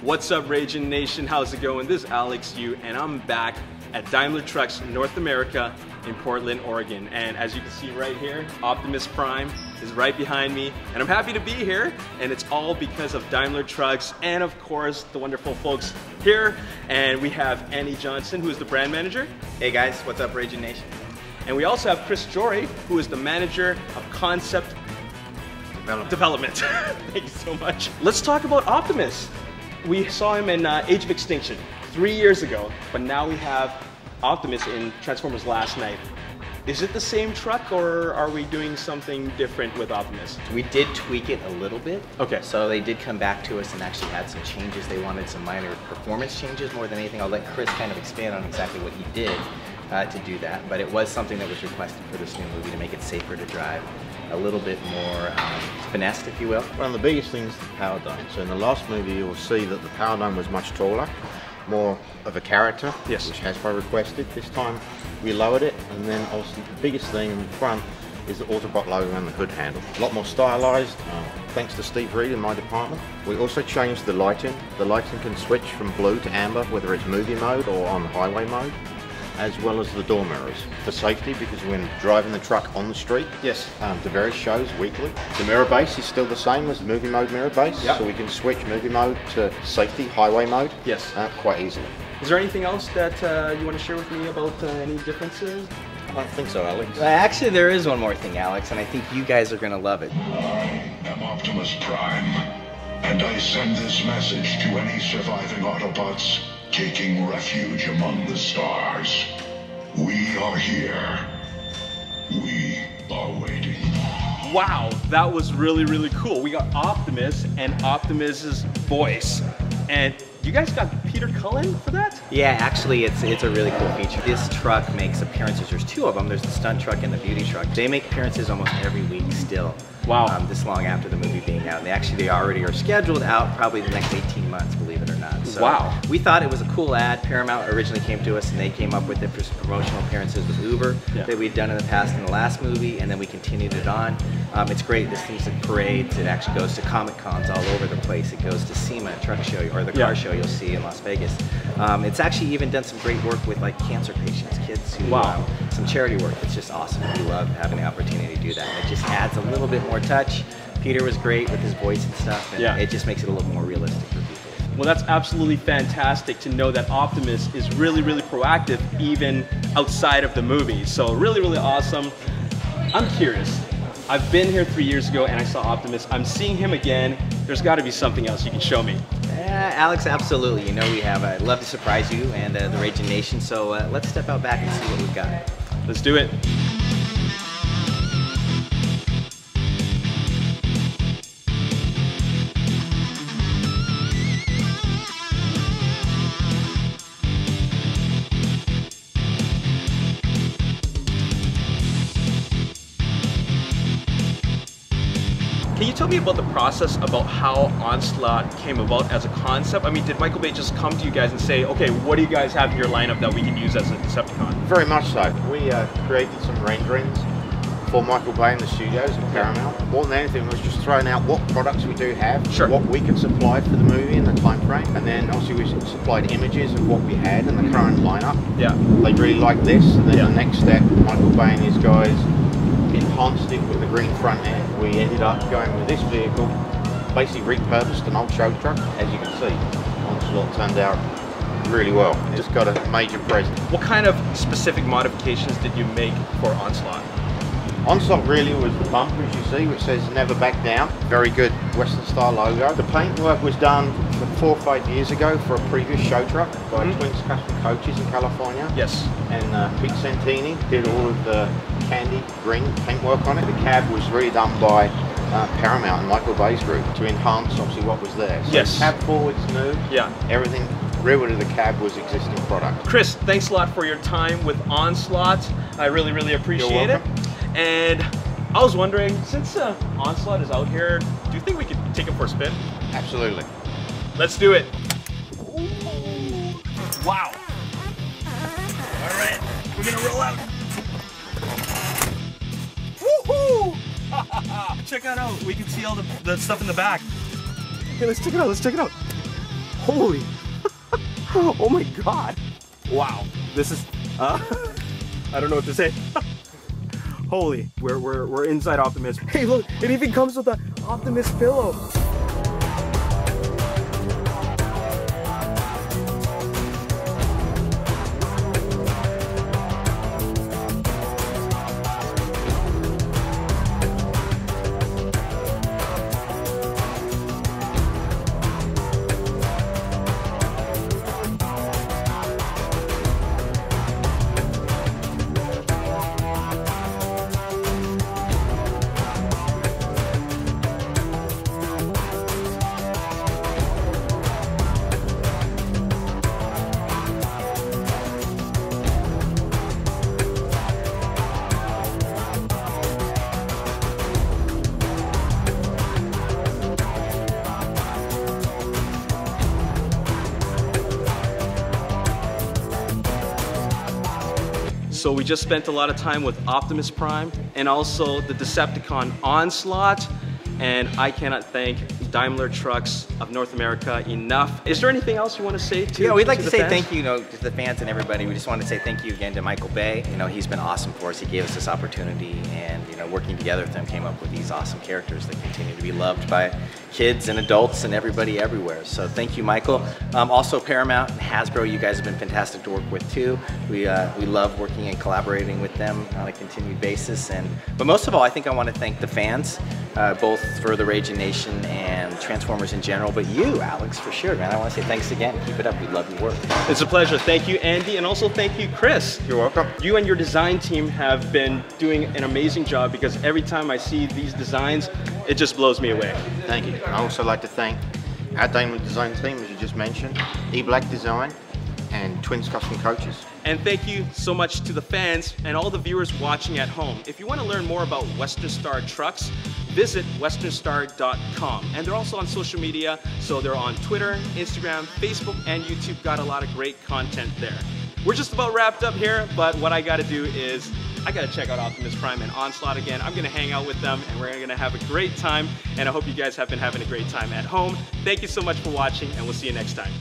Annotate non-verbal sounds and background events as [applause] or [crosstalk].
What's up, Ragin Nation? How's it going? This is Alex Yu, and I'm back at Daimler Trucks North America in Portland, Oregon. And as you can see right here, Optimus Prime is right behind me, and I'm happy to be here. And it's all because of Daimler Trucks and, of course, the wonderful folks here. And we have Annie Johnson, who is the brand manager. Hey guys, what's up, Ragin Nation? And we also have Chris Jory, who is the manager of concept Development. development. [laughs] Thank you so much. Let's talk about Optimus. We saw him in uh, Age of Extinction three years ago, but now we have Optimus in Transformers Last Knight. Is it the same truck or are we doing something different with Optimus? We did tweak it a little bit. Okay. So they did come back to us and actually had some changes. They wanted some minor performance changes more than anything. I'll let Chris kind of expand on exactly what he did uh, to do that. But it was something that was requested for this new movie to make it safer to drive, a little bit more um, finessed, if you will. One of the biggest things is the power dome. So in the last movie, you will see that the power dome was much taller, more of a character, Yes. which Hasbro requested. This time, we lowered it, and then obviously the biggest thing in the front is the Autobot logo and the hood handle. A lot more stylized, uh, thanks to Steve Reed in my department. We also changed the lighting. The lighting can switch from blue to amber, whether it's movie mode or on highway mode as well as the door mirrors for safety because when driving the truck on the street, Yes. um, the various shows weekly. The mirror base is still the same as the movie mode mirror base, Yep. so we can switch movie mode to safety highway mode Yes. uh, quite easily. Is there anything else that uh, you want to share with me about uh, any differences? I don't think so, Alex. Well, actually, there is one more thing, Alex, and I think you guys are going to love it. I am Optimus Prime, and I send this message to any surviving Autobots taking refuge among the stars. We are here. We are waiting. Wow, that was really, really cool. We got Optimus and Optimus's voice. And you guys got Peter Cullen for that? Yeah, actually, it's it's a really cool feature. This truck makes appearances. There's two of them. There's the stunt truck and the beauty truck. They make appearances almost every week still. Wow. Um, this long after the movie being out. And they actually they already are scheduled out probably the next 18 months, believe it or not. So Wow. We thought it was a cool ad. Paramount originally came to us and they came up with it for some promotional appearances with Uber Yeah. that we'd done in the past in the last movie, and then we continued it on. Um, it's great. This thing's at parades. It actually goes to Comic Cons all over the place. It goes to SEMA, truck show, or the car Yeah. show you'll see in Las Vegas. Um, it's actually even done some great work with like cancer patients, kids who Wow. um, some charity work. It's just awesome. We love having the opportunity to do that. It just adds a little bit more touch. Peter was great with his voice and stuff, and Yeah. it just makes it a little more realistic for people. Well, that's absolutely fantastic to know that Optimus is really, really proactive even outside of the movie. So, really, really awesome. I'm curious. I've been here three years ago and I saw Optimus. I'm seeing him again. There's got to be something else you can show me. Uh, Alex, absolutely. You know we have. I'd love to surprise you and uh, the Ragin Nation. So uh, let's step out back and see what we've got. Let's do it. You tell me about the process about how Onslaught came about as a concept? I mean, did Michael Bay just come to you guys and say, okay, what do you guys have in your lineup that we can use as a Decepticon? Very much so. We uh, created some renderings for Michael Bay in the studios at Paramount. More than anything, was just throwing out what products we do have, Sure. what we can supply for the movie in the time frame, and then obviously we supplied images of what we had in the current lineup. Yeah. They really liked this, and then Yeah. the next step, Michael Bay and his guys it with the green front end. We ended up going with this vehicle, basically repurposed an old show truck, as you can see. Onslaught turned out really well. It's got a major presence. What kind of specific modifications did you make for Onslaught? Onslaught really was the bumper, as you see, which says never back down. Very good Western style logo. The paintwork was done four or five years ago for a previous show truck by Mhm. Twins Custom Coaches in California. Yes. And uh, Pete Santini did all of the candy green paintwork on it. The cab was redone by uh, Paramount and Michael Bay's group to enhance obviously what was there. So Yes. Cab forward's new. Yeah. Everything rearward of the cab was existing product. Chris, thanks a lot for your time with Onslaught. I really, really appreciate it. Welcome. And I was wondering, since uh, Onslaught is out here, do you think we could take him for a spin? Absolutely. Let's do it. Wow. All right, we're gonna roll out. Woohoo! [laughs] Check that out. We can see all the, the stuff in the back. Hey, let's check it out. Let's check it out. Holy. [laughs] oh my god. Wow. This is, uh, [laughs] I don't know what to say. Holy, we're, we're, we're inside Optimus. Hey look, it even comes with an Optimus pillow. So we just spent a lot of time with Optimus Prime and also the Decepticon Onslaught. And I cannot thank Daimler Trucks of North America enough. Is there anything else you want to say to Yeah, we'd like to, say fans? thank you, you know, to the fans and everybody. We just want to say thank you again to Michael Bay. You know, he's been awesome for us. He gave us this opportunity, and you know, working together with him came up with these awesome characters that continue to be loved by kids and adults and everybody everywhere. So thank you, Michael. Um, also, Paramount and Hasbro, you guys have been fantastic to work with too. We uh, we love working and collaborating with them on a continued basis. And but most of all, I think I want to thank the fans, uh, both for the Ragin Nation and Transformers in general, but you, Alex, for sure, man. I want to say thanks again. Keep it up. We love your work. It's a pleasure. Thank you, Andy, and also thank you, Chris. You're welcome. You and your design team have been doing an amazing job because every time I see these designs, it just blows me away. Thank you. I also like to thank our Daimler design team, as you just mentioned, E-Black Design and Twins Custom Coaches. And thank you so much to the fans and all the viewers watching at home. If you want to learn more about Western Star trucks, visit westernstar.com. And they're also on social media, so they're on Twitter, Instagram, Facebook, and YouTube. Got a lot of great content there. We're just about wrapped up here, but what I gotta do is I gotta check out Optimus Prime and Onslaught again. I'm gonna hang out with them and we're gonna have a great time. And I hope you guys have been having a great time at home. Thank you so much for watching, and we'll see you next time.